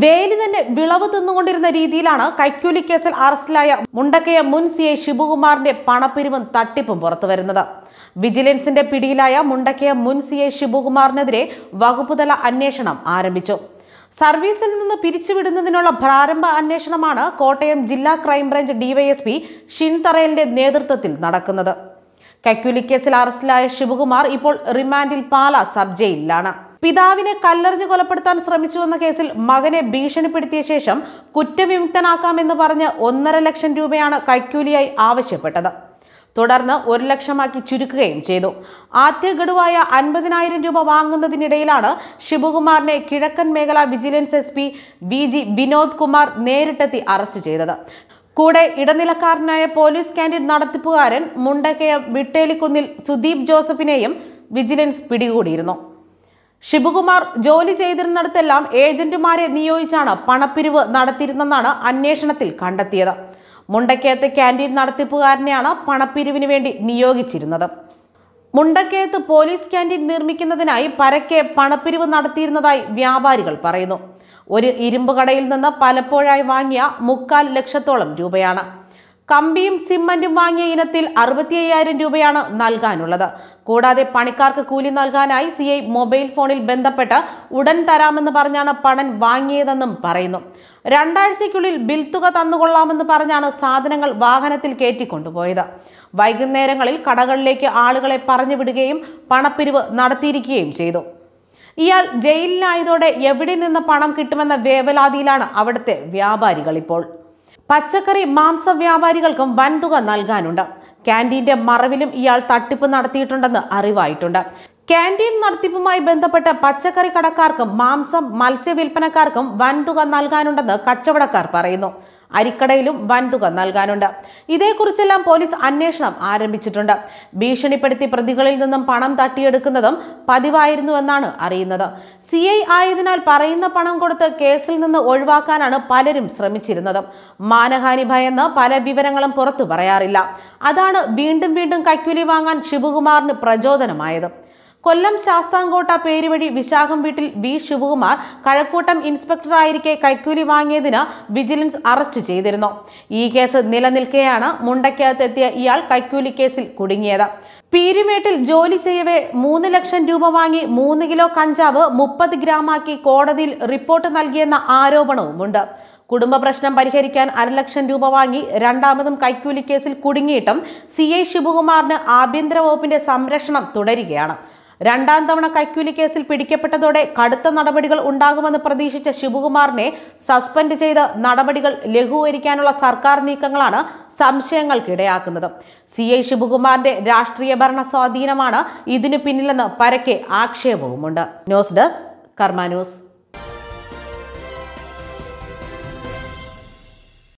വേലി തന്നെ വിളവ് തിന്നുകൊണ്ടിരുന്ന രീതിയിലാണ് കൈക്കൂലി കേസിൽ അറസ്റ്റിലായ മുണ്ടക്കയ മുൻ സി ഐ ശിവകുമാറിന്റെ പണപ്പിരിവും തട്ടിപ്പും പുറത്തുവരുന്നത്. വിജിലൻസിന്റെ പിടിയിലായ മുണ്ടക്കയ മുൻ സി ഐ ശിവകുമാറിനെതിരെ വകുപ്പുതല അന്വേഷണം ആരംഭിച്ചു. സർവീസിൽ നിന്ന് പിരിച്ചുവിടുന്നതിനുള്ള പ്രാരംഭ അന്വേഷണമാണ് കോട്ടയം ജില്ലാ ക്രൈംബ്രാഞ്ച് ഡിവൈഎസ്പി ഷിൻ തറയലിന്റെ നേതൃത്വത്തിൽ നടക്കുന്നത്. കൈക്കൂലി കേസിൽ അറസ്റ്റിലായ ശിവകുമാർ ഇപ്പോൾ റിമാൻഡിൽ പാല സബ് ജയിലിലാണ്. പിതാവിനെ കല്ലെറിഞ്ഞ് കൊലപ്പെടുത്താൻ ശ്രമിച്ചുവെന്ന കേസിൽ മകനെ ഭീഷണിപ്പെടുത്തിയ ശേഷം കുറ്റവിമുക്തനാക്കാമെന്ന് പറഞ്ഞ് ഒന്നര ലക്ഷം രൂപയാണ് കൈക്കൂലിയായി ആവശ്യപ്പെട്ടത്. തുടർന്ന് ഒരു ലക്ഷമാക്കി ചുരുക്കുകയും ചെയ്തു. ആദ്യ ഗഡുവായ അൻപതിനായിരം രൂപ വാങ്ങുന്നതിനിടയിലാണ് ശിവകുമാറിനെ കിഴക്കൻ മേഖല vigilance S P V G Vinod Kumar നേരിട്ടെത്തി അറസ്റ്റ് ചെയ്തത്. കൂടെ ഇടനിലക്കാരനായ പോലീസ് കാൻഡിഡ് നടത്തിപ്പുകാരൻ മുണ്ടക്കയ വിട്ടേലിക്കുന്നിൽ സുദീപ് ജോസഫിനെയും വിജിലൻസ് പിടികൂടിയിരുന്നു. ഷിബുകുമാർ ജോലി ചെയ്തിരുന്നിടത്തെല്ലാം ഏജന്റുമാരെ നിയോഗിച്ചാണ് പണപ്പിരിവ് നടത്തിയിരുന്നെന്നാണ് അന്വേഷണത്തിൽ കണ്ടെത്തിയത്. മുണ്ടക്കയത്ത് ക്യാന്റീൻ നടത്തിപ്പുകാരനെയാണ് പണപ്പിരിവിന് വേണ്ടി നിയോഗിച്ചിരുന്നത്. മുണ്ടക്കയത്ത് പോലീസ് ക്യാന്റീൻ നിർമ്മിക്കുന്നതിനായി പരക്കെ പണപ്പിരിവ് നടത്തിയിരുന്നതായി വ്യാപാരികൾ പറയുന്നു. ഒരു ഇരുമ്പ് കടയിൽ നിന്ന് പലപ്പോഴായി വാങ്ങിയ മുക്കാൽ ലക്ഷത്തോളം രൂപയാണ്. കമ്പിയും സിമ്മന്റും വാങ്ങിയ ഇനത്തിൽ അറുപത്തി അയ്യായിരം രൂപയാണ് നൽകാനുള്ളത്. കൂടാതെ പണിക്കാർക്ക് കൂലി നൽകാനായി സി ഐ മൊബൈൽ ഫോണിൽ ബന്ധപ്പെട്ട് ഉടൻ തരാമെന്ന് പറഞ്ഞാണ് പണം വാങ്ങിയതെന്നും പറയുന്നു. രണ്ടാഴ്ചയ്ക്കുള്ളിൽ ബിൽ തുക തന്നുകൊള്ളാമെന്ന് പറഞ്ഞാണ് സാധനങ്ങൾ വാഹനത്തിൽ കയറ്റിക്കൊണ്ടുപോയത് വൈകുന്നേരങ്ങളിൽ കടകളിലേക്ക് ആളുകളെ പറഞ്ഞു വിടുകയും പണപ്പിരിവ് നടത്തിയിരിക്കുകയും ചെയ്തു. ഇയാൾ ജയിലിലായതോടെ എവിടെ നിന്ന് പണം കിട്ടുമെന്ന വേവലാതിയിലാണ് അവിടുത്തെ വ്യാപാരികൾ ഇപ്പോൾ. പച്ചക്കറി മാംസ വ്യാപാരികൾക്കും വൻതുക നൽകാനുണ്ട്. ക്യാന്റീന്റെ മറവിലും ഇയാൾ തട്ടിപ്പ് നടത്തിയിട്ടുണ്ടെന്ന് അറിവായിട്ടുണ്ട്. ക്യാന്റീൻ നടത്തിപ്പുമായി ബന്ധപ്പെട്ട് പച്ചക്കറി കടക്കാർക്കും മാംസം മത്സ്യ വിൽപ്പനക്കാർക്കും വൻതുക നൽകാനുണ്ടെന്ന് കച്ചവടക്കാർ പറയുന്നു. അരിക്കടയിലും വൻതുക നൽകാനുണ്ട്. ഇതേക്കുറിച്ചെല്ലാം പോലീസ് അന്വേഷണം ആരംഭിച്ചിട്ടുണ്ട്. ഭീഷണിപ്പെടുത്തി പ്രതികളിൽ നിന്നും പണം തട്ടിയെടുക്കുന്നതും പതിവായിരുന്നുവെന്നാണ് അറിയുന്നത്. സി ഐ ആയതിനാൽ പറയുന്ന പണം കൊടുത്ത് കേസിൽ നിന്ന് ഒഴിവാക്കാനാണ് പലരും ശ്രമിച്ചിരുന്നത്. മാനഹാനി ഭയന്ന് പല വിവരങ്ങളും പുറത്തു പറയാറില്ല. അതാണ് വീണ്ടും വീണ്ടും കൈക്കൂലി വാങ്ങാൻ ശിവകുമാറിന് പ്രചോദനമായത്. കൊല്ലം ശാസ്താംകോട്ട പേരുവഴി വിശാഖം വീട്ടിൽ വി. ശിവകുമാർ കഴക്കൂട്ടം ഇൻസ്പെക്ടറായിരിക്കെ കൈക്കൂലി വാങ്ങിയതിന് വിജിലൻസ് അറസ്റ്റ് ചെയ്തിരുന്നു. ഈ കേസ് നിലനിൽക്കെയാണ് മുണ്ടയ്ക്കകത്തെത്തിയ ഇയാൾ കൈക്കൂലി കേസിൽ കുടുങ്ങിയത്. പീരുമേട്ടിൽ ജോലി ചെയ്യവേ മൂന്ന് ലക്ഷം രൂപ വാങ്ങി മൂന്ന് കിലോ കഞ്ചാവ് മുപ്പത് ഗ്രാമാക്കി കോടതിയിൽ റിപ്പോർട്ട് നൽകിയെന്ന ആരോപണവുമുണ്ട്. കുടുംബ പ്രശ്നം പരിഹരിക്കാൻ അരലക്ഷം രൂപ വാങ്ങി രണ്ടാമതും കൈക്കൂലി കേസിൽ കുടുങ്ങിയിട്ടും സി. ഐ. ശിവകുമാറിന് ആഭ്യന്തര വകുപ്പിന്റെ സംരക്ഷണം തുടരുകയാണ്. രണ്ടാം തവണ കൈക്കൂലി കേസിൽ പിടിക്കപ്പെട്ടതോടെ കടുത്ത നടപടികൾ ഉണ്ടാകുമെന്ന് പ്രതീക്ഷിച്ച ശിവകുമാറിനെ സസ്പെൻഡ് ചെയ്ത് നടപടികൾ ലഘൂകരിക്കാനുള്ള സർക്കാർ നീക്കങ്ങളാണ് സംശയങ്ങൾക്കിടയാക്കുന്നത്. സി ഐ ശിവകുമാറിന്റെ രാഷ്ട്രീയ ഭരണ സ്വാധീനമാണ് ഇതിനു പിന്നിലെന്ന് പരക്കെ ആക്ഷേപവുമുണ്ട്. News desk Karma news.